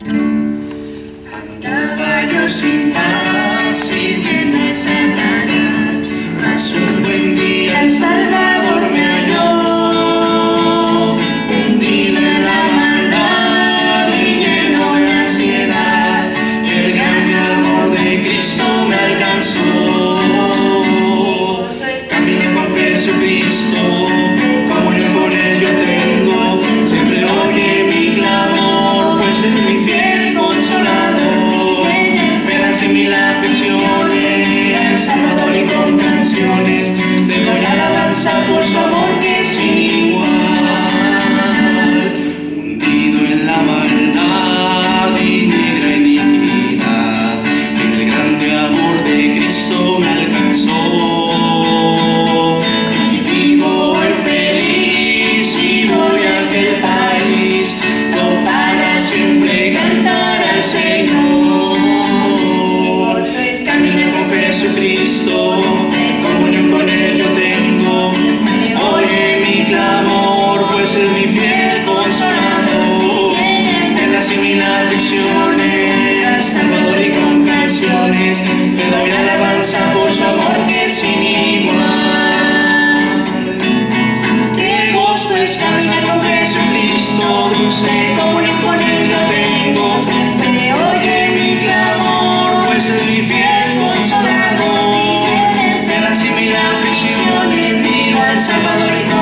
And never sing. Cristo, comunión con Él yo tengo. Oye mi clamor, pues es mi fiel consolador. En las y mil aflicciones, salvador y con canciones, le doy alabanza por su amor que es sin igual. Qué gusto es caminar con Jesucristo, dulce comunión Salvador